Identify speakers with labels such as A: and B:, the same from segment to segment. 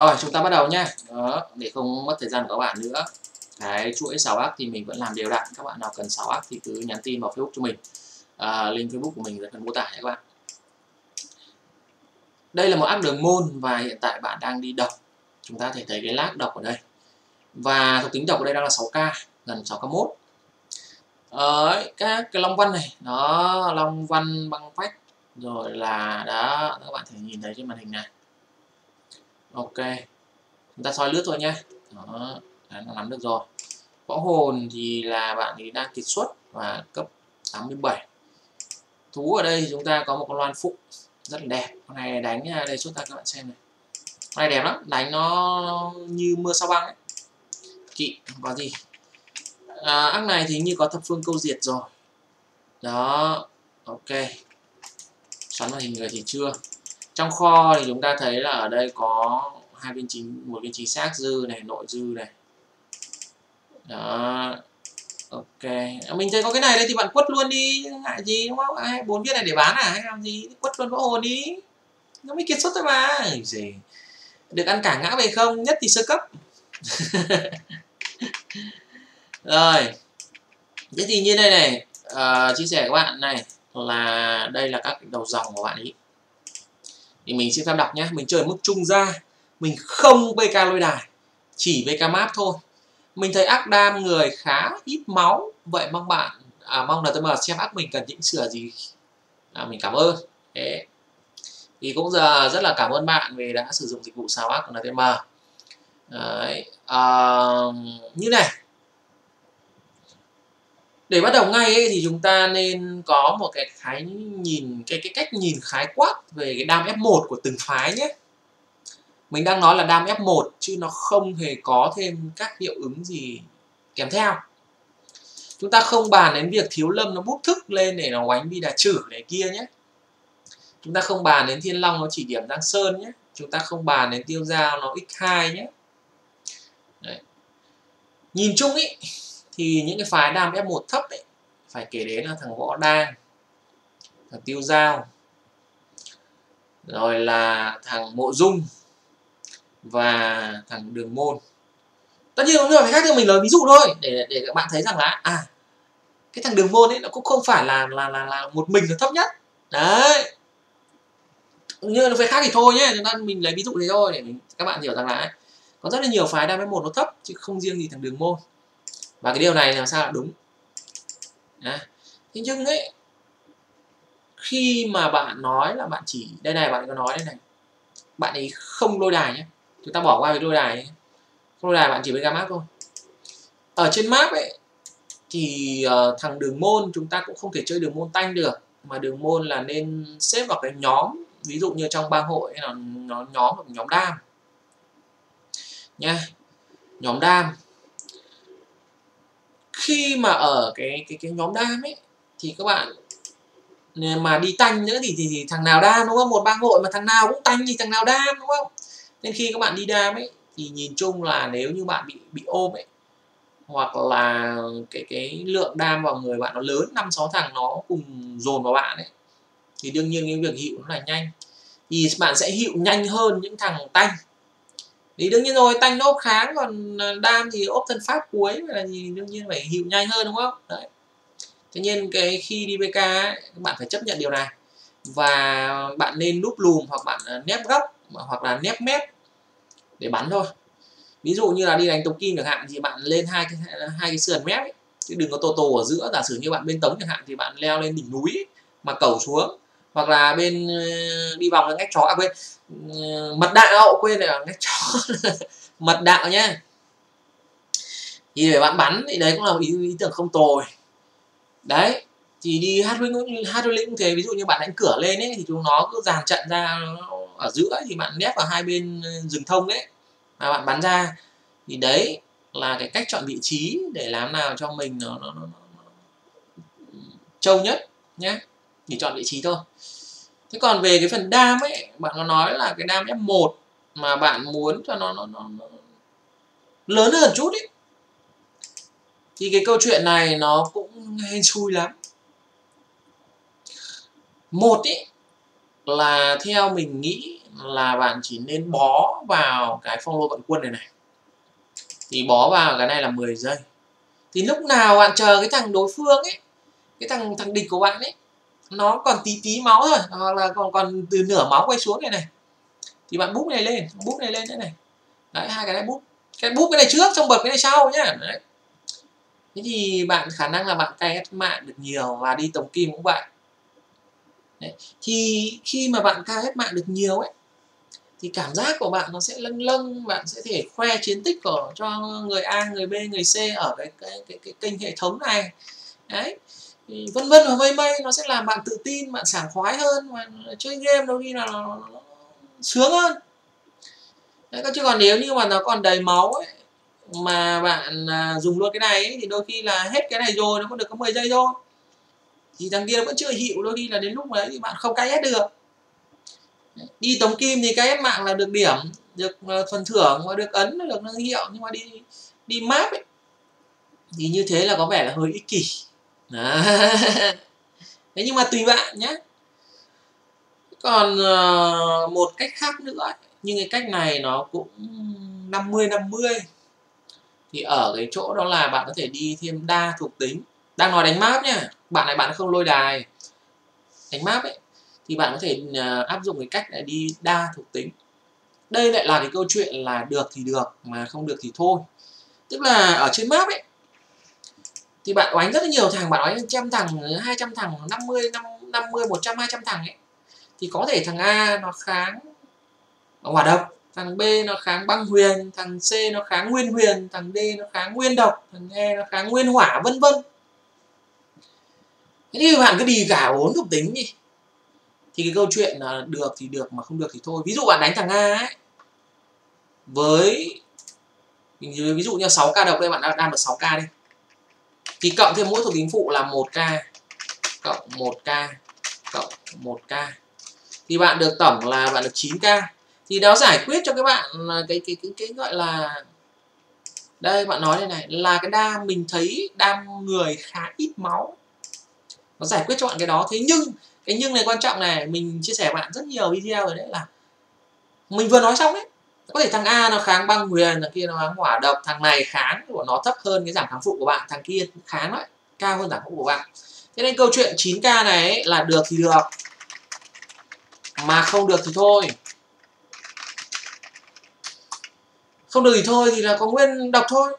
A: Rồi chúng ta bắt đầu nhé Đó, để không mất thời gian của các bạn nữa. Cái chuỗi 6 ác thì mình vẫn làm đều đặn. Các bạn nào cần 6 ác thì cứ nhắn tin vào Facebook cho mình. À, link Facebook của mình ở phần mô tả nhé các bạn. Đây là một ác đường môn và hiện tại bạn đang đi độc. Chúng ta thể thấy cái lát độc ở đây. Và thuộc tính độc ở đây đang là 6k, gần 6k1. Đấy, các cái long văn này, nó long văn băng phách rồi là đó các bạn thể nhìn thấy trên màn hình này ok. Chúng ta soi lướt thôi nhé đó đã nắm được rồi. Võ hồn thì là bạn ấy đang kiệt xuất và cấp 87 thú ở đây chúng ta có một con loan phụ rất là đẹp. Con này đánh đây chúng ta các bạn xem này. Con này đẹp lắm. Đánh nó như mưa sao băng ấy. Kỵ không có gì. À, ác này thì như có thập phương câu diệt rồi. Đó ok. Xoắn vào hình người thì chưa trong kho thì chúng ta thấy là ở đây có hai biên chính một biên chính xác dư này nội dư này. Đó ok. Mình thấy có cái này đây thì bạn quất luôn đi ngại gì đúng không? Ai bốn viên này để bán à? Hay làm gì? Quất luôn võ hồn đi. Nó mới kiệt xuất thôi mà. Gì được ăn cả ngã về không? Nhất thì sơ cấp. Rồi. Thế thì như đây này uh, chia sẻ các bạn này là đây là các đầu dòng của bạn ấy thì mình xin phép đọc nhé. Mình chơi mức trung ra mình không BK lôi đài chỉ BK map thôi. Mình thấy ác đam người khá ít máu. Vậy mong bạn à, mong là tôi mà xem ác mình cần những sửa gì. À, mình cảm ơn. Thế. thì cũng giờ rất là cảm ơn bạn vì đã sử dụng dịch vụ sao ác của NTM Đấy. À, như này để bắt đầu ngay ấy, thì chúng ta nên có một cái khái nhìn cái cái cách nhìn khái quát về cái đam F1 của từng phái nhé. Mình đang nói là đam F1 chứ nó không hề có thêm các hiệu ứng gì kèm theo. Chúng ta không bàn đến việc thiếu lâm nó bút thức lên để nó oánh bi đà chử này kia nhé. Chúng ta không bàn đến thiên long nó chỉ điểm giang sơn nhé. Chúng ta không bàn đến tiêu giao nó x2 nhé. Đấy. nhìn chung ý thì những cái phái đam F1 thấp ấy phải kể đến là thằng võ đan thằng tiêu giao rồi là thằng mộ dung và thằng đường môn. Tất nhiên cũng phải khác cho mình nói ví dụ thôi để để các bạn thấy rằng là à cái thằng đường môn ấy nó cũng không phải là là là, là một mình là thấp nhất. Đấy. Nhưng nó phải khác thì thôi nhé chúng ta mình lấy ví dụ thế thôi để mình, các bạn hiểu rằng là có rất là nhiều phái đam một nó thấp chứ không riêng gì thằng đường môn và cái điều này làm sao là đúng. À. thế nhưng ấy khi mà bạn nói là bạn chỉ đây này bạn có nói đây này. Bạn ấy không lôi đài nhé. Chúng ta bỏ qua việc lôi đài ấy. không lôi đài bạn chỉ với map thôi. Ở trên map ấy thì uh, thằng đường môn chúng ta cũng không thể chơi đường môn tanh được. Mà đường môn là nên xếp vào cái nhóm ví dụ như trong bang hội là nó nhóm hoặc nhóm đam. Nha. Nhóm đam khi mà ở cái cái cái nhóm đam ấy thì các bạn mà đi tanh nữa thì, thì, thì thằng nào đam đúng không? Một bang hội mà thằng nào cũng tanh thì thằng nào đam đúng không? Nên khi các bạn đi đam ấy thì nhìn chung là nếu như bạn bị bị ôm ấy hoặc là cái cái lượng đam vào người bạn nó lớn năm sáu thằng nó cùng dồn vào bạn ấy thì đương nhiên cái việc hiệu nó là nhanh. Thì bạn sẽ hiệu nhanh hơn những thằng tanh thì đương nhiên rồi tanh nó ốp kháng còn ờ, đam thì ốp thân pháp cuối là gì đương nhiên phải hiệu nhanh hơn đúng không? Đấy. Tuy nhiên cái khi đi bk ấy, bạn phải chấp nhận điều này. Và bạn nên núp lùm hoặc bạn ờ, nép góc hoặc là nép mép để bắn thôi. Ví dụ như là đi đánh tống kim chẳng hạn thì bạn lên hai cái hai cái sườn mép ấy. chứ đừng có tô tô ở giữa. Giả sử như bạn bên tống chẳng hạn thì bạn leo lên đỉnh núi ấy, mà cầu xuống hoặc là bên ờ, đi vòng là ngách chó à quên ờ, mật đạo à, quên là ngách chó mật đạo nhá. Thì để bạn bắn thì đấy cũng là một ý, ý tưởng không tồi. Đấy thì đi hát linh hát linh thế ví dụ như bạn đánh cửa lên ấy thì chúng nó cứ dàn trận ra ở giữa thì bạn nép vào hai bên ờ, rừng thông đấy mà bạn bắn ra. Thì đấy là cái cách chọn vị trí để làm nào cho mình nó, nó, nó, nó ừ, trâu nhất nhé chỉ chọn vị trí thôi. Thế còn về cái phần đam ấy bạn có nói là cái đam F1 mà bạn muốn cho nó, nó, nó, nó lớn hơn chút ấy thì cái câu chuyện này nó cũng hên xui lắm. Một ý là theo mình nghĩ là bạn chỉ nên bó vào cái phong lô vận quân này này. Thì bó vào cái này là 10 giây. Thì lúc nào bạn chờ cái thằng đối phương ấy cái thằng thằng địch của bạn ấy nó còn tí tí máu thôi hoặc là còn còn từ nửa máu quay xuống này này. Thì bạn bút này lên bút này lên thế này. Đấy hai cái này bút cái bút cái này trước xong bật cái này sau nhá. Đấy. thế thì bạn khả năng là bạn cay mạng được nhiều và đi tổng kim cũng vậy. Đấy. thì khi mà bạn cao hết mạng được nhiều ấy thì cảm giác của bạn nó sẽ lâng lâng bạn sẽ thể khoe chiến tích của cho người A người B người C ở cái cái cái, cái kênh hệ thống này. Đấy thì vân vân và mây mây nó sẽ làm bạn tự tin bạn sảng khoái hơn mà chơi game đôi khi là nó, nó sướng hơn. Đấy, chứ còn nếu như mà nó còn đầy máu ấy mà bạn à, dùng luôn cái này ấy, thì đôi khi là hết cái này rồi nó có được có 10 giây thôi. Thì thằng kia vẫn chưa hiệu đôi khi là đến lúc đấy thì bạn không cay hết được. Đi tống kim thì cái mạng là được điểm được à, phần thưởng và được ấn được năng hiệu nhưng mà đi đi map ấy thì như thế là có vẻ là hơi ích kỷ. thế nhưng mà tùy bạn nhé còn uh, một cách khác nữa nhưng cái cách này nó cũng 50 50 thì ở cái chỗ đó là bạn có thể đi thêm đa thuộc tính. Đang nói đánh map nhá. Bạn này bạn không lôi đài. Đánh map ấy thì bạn có thể uh, áp dụng cái cách là đi đa thuộc tính. Đây lại là cái câu chuyện là được thì được mà không được thì thôi. Tức là ở trên map ấy thì bạn oánh rất là nhiều thằng, bạn oánh trăm thằng 200 thằng 50 50 100 200 thằng ấy. Thì có thể thằng A nó kháng hỏa độc thằng B nó kháng băng huyền, thằng C nó kháng nguyên huyền, thằng D nó kháng nguyên độc, thằng E nó kháng nguyên hỏa, vân vân. Thế thì bạn cứ đi cả bốn thuộc tính đi. Thì cái câu chuyện là được thì được, mà không được thì thôi. Ví dụ bạn đánh thằng A ấy, với, ví dụ như 6 k độc đây, bạn đang đang được 6 k đi thì cộng thêm mỗi thuộc tính phụ là 1 k, cộng 1 k, cộng 1 k. Thì bạn được tổng là bạn được 9 k. Thì nó giải quyết cho các bạn cái cái cái cái gọi là, đây bạn nói đây này, là cái đam mình thấy đam người khá ít máu. Nó giải quyết cho bạn cái đó. Thế nhưng, cái nhưng này quan trọng này, mình chia sẻ với bạn rất nhiều video rồi đấy là mình vừa nói xong đấy có thể thằng A nó kháng băng huyền thằng kia nó kháng hỏa độc thằng này kháng của nó thấp hơn cái giảm kháng phụ của bạn thằng kia kháng lại cao hơn giảm phụ của bạn. Thế nên câu chuyện 9k này ấy, là được thì được mà không được thì thôi. Không được thì thôi thì là có nguyên độc thôi.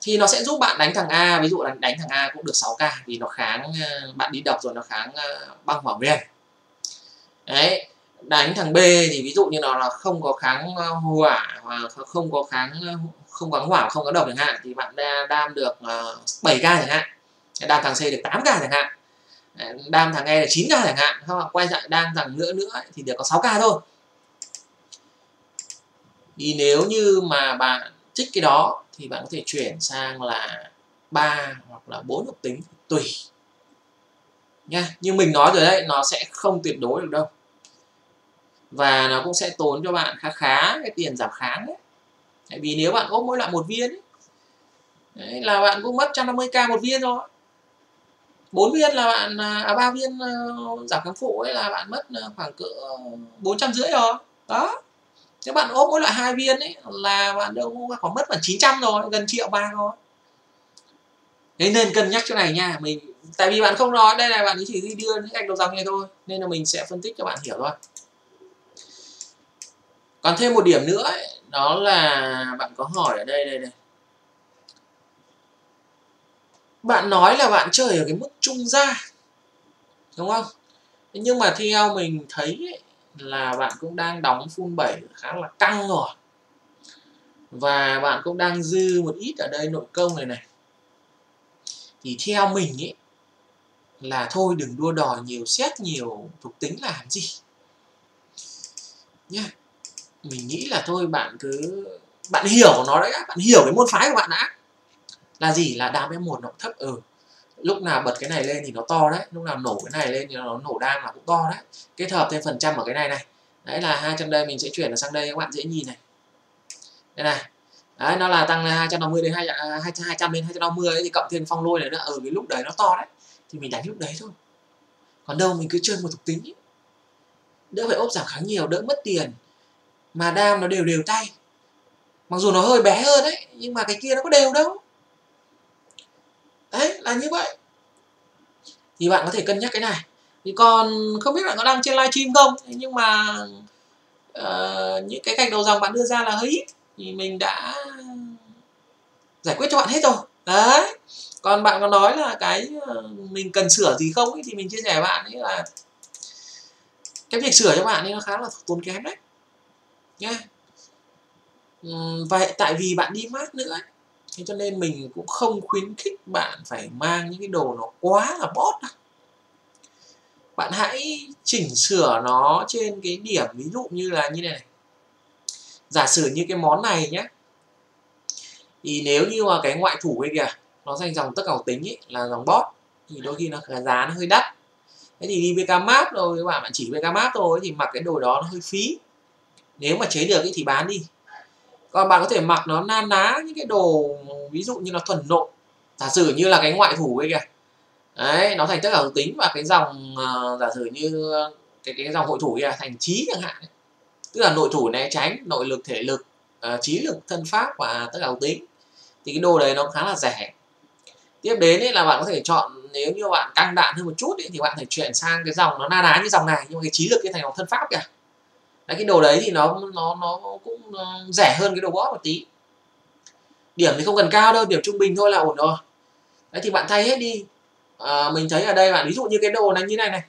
A: Thì nó sẽ giúp bạn đánh thằng A ví dụ là đánh thằng A cũng được 6k vì nó kháng ờ, bạn đi độc rồi nó kháng ờ, băng hỏa nguyên đấy đánh thằng B thì ví dụ như nó là không có kháng ờ, hỏa ờ, và không có kháng ờ, không kháng hỏa, không có độc chẳng hạn, thì bạn đam được 7k chẳng hạn. Đam thằng C được 8k chẳng hạn. Đam thằng E là 9k chẳng hạn. Không quay lại đam thằng nữa nữa thì được có 6k thôi. Thì nếu như mà bạn thích cái đó, thì bạn có thể chuyển sang là ba hoặc là bốn độc tính, tùy. Nha nhưng mình nói rồi đấy, nó sẽ không tuyệt đối được đâu và nó cũng sẽ tốn cho bạn khá khá cái tiền giảm kháng đấy tại vì nếu bạn ốp mỗi loại một viên ấy, đấy, là bạn cũng mất 150k một viên rồi bốn viên là bạn à, à ba viên ờ, giảm kháng phụ ấy là bạn mất ờ, khoảng cỡ bốn trăm rưỡi rồi. Đó. Nếu bạn ốp mỗi loại hai viên ấy là bạn đâu khoảng mất khoảng 900 rồi gần triệu ba rồi thế nên cân nhắc chỗ này nha mình tại vì bạn không nói đây là bạn chỉ đi đưa những gạch đầu dòng này thôi nên là mình sẽ phân tích cho bạn hiểu thôi còn thêm một điểm nữa ấy, đó là bạn có hỏi ở đây đây đây. Bạn nói là bạn chơi ở cái mức trung gia đúng không? Nhưng mà theo mình thấy ấy, là bạn cũng đang đóng full 7 khá là căng rồi. Và bạn cũng đang dư một ít ở đây nội công này này. Thì theo mình ấy là thôi đừng đua đòi nhiều xét nhiều thuộc tính làm gì? Nhá mình nghĩ là thôi bạn cứ bạn hiểu nó đấy bạn hiểu cái môn phái của bạn đã. Là gì? Là đam em một nó thấp ừ. Lúc nào bật cái này lên thì nó to đấy lúc nào nổ cái này lên thì nó nổ đam là cũng to đấy. Kết hợp thêm phần trăm ở cái này này. Đấy là 200 đây mình sẽ chuyển nó sang đây các bạn dễ nhìn này. Đây này. Đấy nó là tăng 250 đến 200 200 à, đến 250 ấy, thì cộng thêm phong lôi này nữa. Ở ừ, cái lúc đấy nó to đấy. Thì mình đánh lúc đấy thôi. Còn đâu mình cứ chơi một thuộc tính ấy. đỡ phải ốp giảm khá nhiều đỡ mất tiền mà đam nó đều đều tay. Mặc dù nó hơi bé hơn đấy nhưng mà cái kia nó có đều đâu. Đấy là như vậy. Thì bạn có thể cân nhắc cái này. Thì còn không biết bạn có đăng trên livestream không? Nhưng mà uh, những cái gạch đầu dòng bạn đưa ra là hơi ít. Thì mình đã giải quyết cho bạn hết rồi. Đấy. Còn bạn có nói là cái ờ, mình cần sửa gì không ấy, thì mình chia sẻ với bạn ấy là cái việc sửa cho bạn ấy nó khá là tốn kém đấy nhé ừ, và tại vì bạn đi mát nữa ấy, thế cho nên mình cũng không khuyến khích bạn phải mang những cái đồ nó quá là bót đâu. Bạn hãy chỉnh sửa nó trên cái điểm ví dụ như là như này, này. giả sử như cái món này nhé thì nếu như mà cái ngoại thủ ấy kìa nó dành dòng tất cả tính ấy, là dòng bot thì đôi khi nó giá nó hơi đắt. Thế thì đi VK map rồi các bạn bạn chỉ VK map thôi thì mặc cái đồ đó nó hơi phí nếu mà chế được ý, thì bán đi. Còn bạn có thể mặc nó na ná những cái đồ ví dụ như nó thuần nội. Giả sử như là cái ngoại thủ ấy kìa. Đấy nó thành tất cả tính và cái dòng uh, giả sử như cái cái dòng hội thủ kia thành trí chẳng hạn tức là nội thủ né tránh nội lực thể lực uh, trí lực thân pháp và tất cả tính. Thì cái đồ đấy nó khá là rẻ. Tiếp đến ấy là bạn có thể chọn nếu như bạn căng đạn hơn một chút ấy, thì bạn thể chuyển sang cái dòng nó na ná như dòng này nhưng mà cái trí lực cái thành dòng thân pháp kìa đấy, cái đồ đấy thì nó nó nó cũng ờ, rẻ hơn cái đồ boss một tí. Điểm thì không cần cao đâu điểm trung bình thôi là ổn rồi. Đấy thì bạn thay hết đi. À, mình thấy ở đây bạn ví dụ như cái đồ này như này này.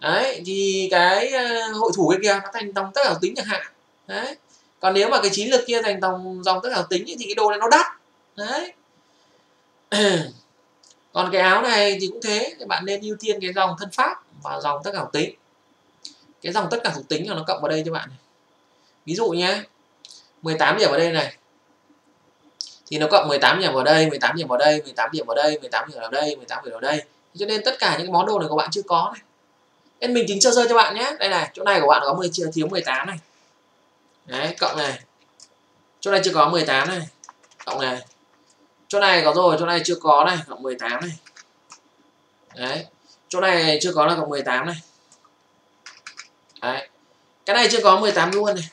A: Đấy thì cái ờ, hội thủ cái kia nó thành dòng tất cả tính chẳng hạn. Đấy. Còn nếu mà cái trí lực kia thành dòng dòng tất cả tính thì cái đồ này nó đắt. Đấy. Còn cái áo này thì cũng thế thì bạn nên ưu tiên cái dòng thân pháp và dòng tất cả tính cái dòng tất cả thuộc tính là nó cộng vào đây cho bạn này. ví dụ nhé 18 điểm vào đây này thì nó cộng 18 điểm vào đây 18 điểm vào đây 18 điểm vào đây 18 điểm vào đây 18 điểm vào đây cho nên tất cả những món đồ này của bạn chưa có này nên mình tính sơ sơ cho bạn nhé đây này chỗ này của bạn có 10 thiếu 18 này đấy cộng này chỗ này chưa có 18 này cộng này chỗ này có rồi chỗ này chưa có này cộng 18 này đấy chỗ này chưa có là cộng 18 này đấy. Cái này chưa có 18 luôn này.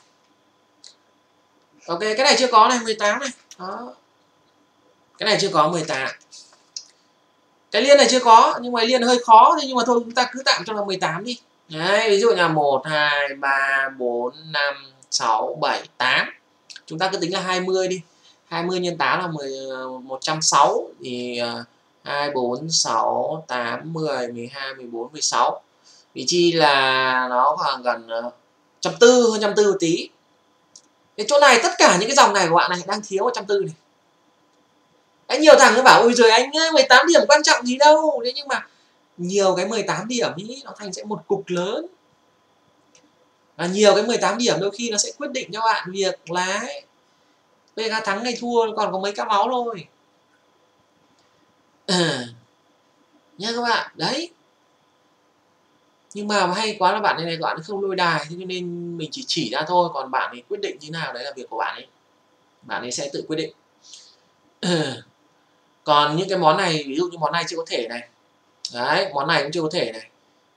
A: Ok cái này chưa có này 18 này. Đó. Cái này chưa có 18 cái liên này chưa có nhưng mà liên hơi khó thì nhưng mà thôi chúng ta cứ tạm cho là 18 đi. Đấy ví dụ là 1 2 3 4 5 6 7 8 chúng ta cứ tính là 20 đi. 20 nhân 8 là 10, 160 thì 2, 4, 6, 8, 10, 12, 14, 16 vị trí là nó khoảng gần ờ, trăm tư hơn trăm tư một tí. Cái chỗ này tất cả những cái dòng này của bạn này đang thiếu một trăm tư này. Đấy, nhiều thằng nó bảo ôi giời anh 18 điểm quan trọng gì đâu. Thế nhưng mà nhiều cái 18 điểm ý nó thành sẽ một cục lớn. Và nhiều cái 18 điểm đôi khi nó sẽ quyết định cho bạn việc là PK thắng hay thua còn có mấy cá máu thôi. À, nha các bạn đấy nhưng mà hay quá là bạn này này bạn ấy không lôi đài thế cho nên mình chỉ chỉ ra thôi còn bạn ấy quyết định như nào đấy là việc của bạn ấy. Bạn ấy sẽ tự quyết định. Còn những cái món này ví dụ như món này chưa có thể này. Đấy món này cũng chưa có thể này.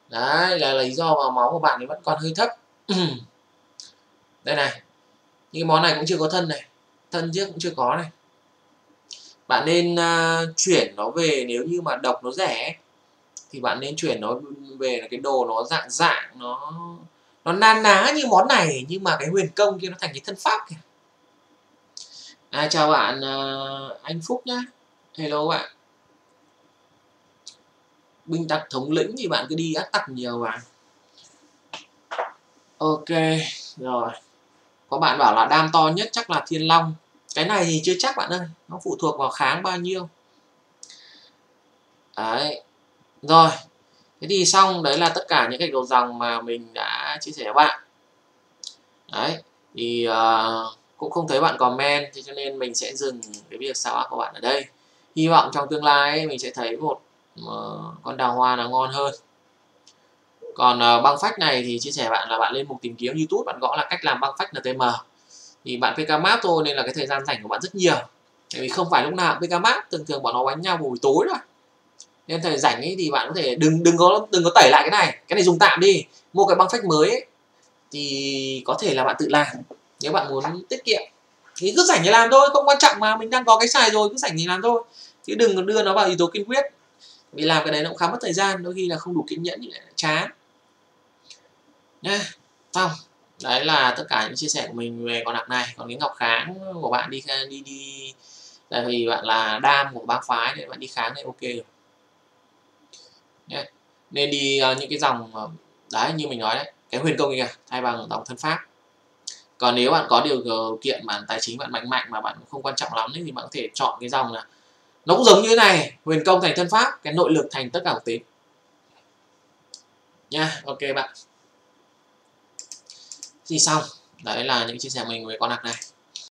A: Đấy là lý do mà máu của bạn ấy vẫn còn hơi thấp. Đây này những món này cũng chưa có thân này thân trước cũng chưa có này. Bạn nên uh, chuyển nó về nếu như mà độc nó rẻ thì bạn nên chuyển nó về là cái đồ nó dạng dạng nó nó na ná như món này nhưng mà cái huyền công kia nó thành cái thân pháp kìa. À, chào bạn à, anh phúc nhá. Hello bạn. Binh tặc thống lĩnh thì bạn cứ đi ác tặc nhiều vào ok rồi. Có bạn bảo là đam to nhất chắc là thiên long. Cái này thì chưa chắc bạn ơi nó phụ thuộc vào kháng bao nhiêu. Đấy rồi thế thì xong đấy là tất cả những cái đầu dòng mà mình đã chia sẻ với bạn. Đấy thì uh, cũng không thấy bạn comment thế cho nên mình sẽ dừng cái việc sao ác của bạn ở đây. Hy vọng trong tương lai mình sẽ thấy một uh, con đào hoa nó ngon hơn. Còn uh, băng phách này thì chia sẻ bạn là bạn lên mục tìm kiếm youtube bạn gõ là cách làm băng phách ntm thì bạn pk map thôi nên là cái thời gian rảnh của bạn rất nhiều. Tại vì không phải lúc nào pk map thường thường bọn nó đánh nhau buổi tối rồi nên thời rảnh ấy thì bạn có thể đừng đừng có đừng có tẩy lại cái này. Cái này dùng tạm đi. Mua cái băng phách mới ấy, thì có thể là bạn tự làm. Nếu bạn muốn tiết kiệm. Thì cứ rảnh thì làm thôi không quan trọng mà. Mình đang có cái xài rồi cứ rảnh thì làm thôi. Chứ đừng đưa nó vào yếu tố kiên quyết. Vì làm cái đấy nó cũng khá mất thời gian đôi khi là không đủ kiên nhẫn thì lại chán. Nha xong. Đấy là tất cả những chia sẻ của mình về con nạc này. Còn cái ngọc kháng của bạn đi đi đi. Tại vì bạn là đam của bang phái nên bạn đi kháng thì ok rồi nhé nên đi uh, những cái dòng uh, đấy như mình nói đấy cái huyền công kìa thay bằng dòng thân pháp. Còn nếu bạn có điều kiện mà tài chính bạn mạnh mạnh mà bạn không quan trọng lắm ấy, thì bạn có thể chọn cái dòng là nó cũng giống như thế này huyền công thành thân pháp cái nội lực thành tất cả các tính nha ok bạn. Thì xong đấy là những chia sẻ mình về con nạc này.